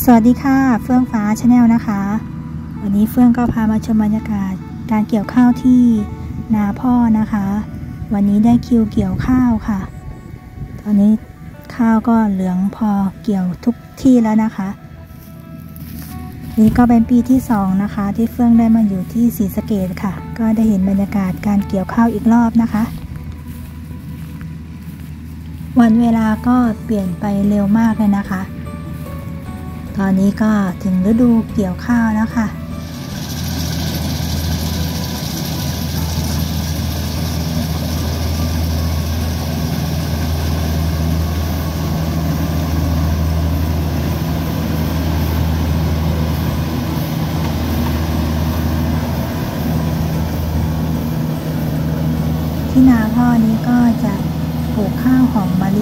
สวัสดีค่ะ เฟื่องฟ้า channel นะคะ วันนี้เฟื่องก็พามาชมบรรยากาศการเกี่ยวข้าวที่นาพ่อนะคะ วันนี้ได้คิวเกี่ยวข้าวค่ะ ตอนนี้ข้าวก็เหลืองพอเกี่ยวทุกที่แล้วนะคะ นี่ก็เป็นปีที่สองนะคะ ที่เฟื่องได้มาอยู่ที่ศรีสะเกษค่ะ ก็ได้เห็นบรรยากาศการเกี่ยวข้าวอีกรอบนะคะ วันเวลาก็เปลี่ยนไปเร็วมากเลยนะคะ ตอนนี้ก็ถึงฤดูเกี่ยวข้าวแล้วค่ะ ที่นาพ่อนี้ก็จะปลูกข้าวหอมมะลิ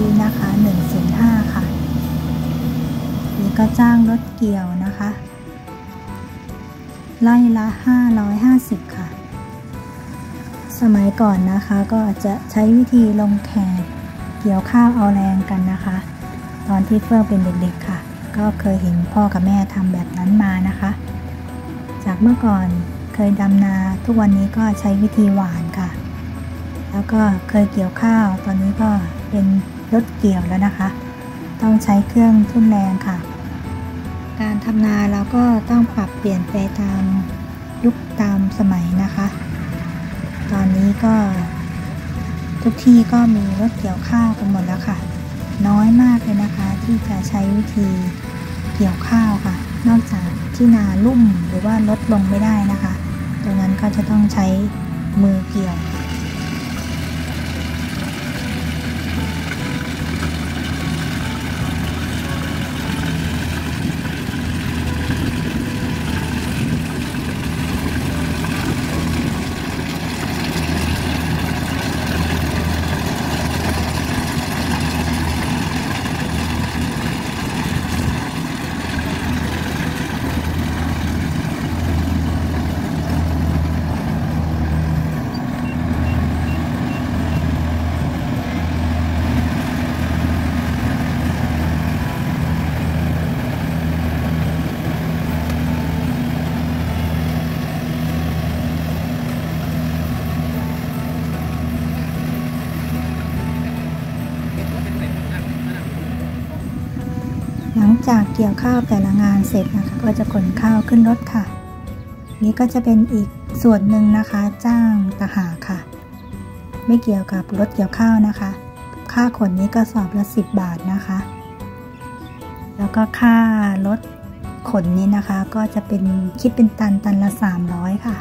ก็จ้างรถเกี่ยวนะคะ ไล่ละ 550 ค่ะ สมัยก่อนนะคะก็จะใช้วิธีลงแขกเกี่ยวข้าวเอาแรงกันนะคะ ตอนที่เฟื่องเป็นเด็กๆค่ะ ก็เคยเห็นพ่อกับแม่ทำแบบนั้นมานะคะ จากเมื่อก่อนเคยดำนาทุกวันนี้ก็ใช้วิธีหวานค่ะ แล้วก็เคยเกี่ยวข้าวตอนนี้ก็เป็นรถเกี่ยวแล้วนะคะ ต้องใช้เครื่องทุ่นแรงค่ะ การทำนาเราก็ต้องปรับเปลี่ยนไปตามยุคตามสมัยนะคะ ตอนนี้ก็ ทุกที่ก็มีรถเกี่ยวข้าวกันหมดแล้วค่ะ น้อยมากเลยนะคะ ที่จะใช้วิธีเกี่ยวข้าวค่ะ นอกจากที่นาลุ่มหรือว่าลดลงไม่ได้นะคะตรงนั้นก็จะต้องใช้มือเกี่ยว หลังจากเกี่ยวข้าวแต่ละงานเสร็จนะคะก็จะขนข้าวขึ้นรถค่ะ นี่ก็จะเป็นอีกส่วนหนึ่งนะคะจ้างตะหาค่ะ ไม่เกี่ยวกับรถเกี่ยวข้าวนะคะ ค่าขนนี้ก็สอบละสิบบาทนะคะ แล้วก็ค่ารถขนนี้นะคะ ก็จะเป็นคิดเป็นตันตันละสามร้อยค่ะ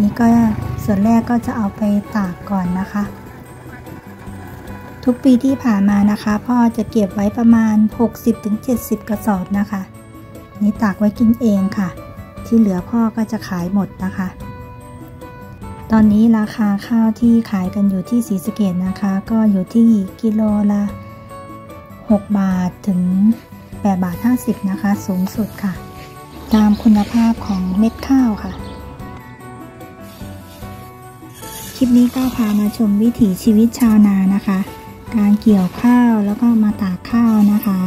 นี่ก็ส่วนแรกก็จะเอาไปตากก่อนนะคะ ทุกปีที่ผ่านมานะคะ พ่อจะเก็บไว้ประมาณ 60-70 กระสอบนะคะ นี่ตากไว้กินเองค่ะ ที่เหลือพ่อก็จะขายหมดนะคะตอนนี้ราคาข้าวที่ขายกันอยู่ที่สีสะเกดนะคะ ก็อยู่ที่กิโลละ 6 บาทถึง 8 บาท 50 นะคะ สูงสุดค่ะ ตามคุณภาพของเม็ดข้าวค่ะ ลิปนี้ก็พามาชมวิถีชีวิตชาวนานะคะ การเกี่ยวข้าวแล้วก็มาตากข้าวนะคะ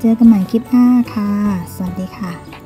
เจอกันใหม่คลิปหน้าค่ะ สวัสดีค่ะ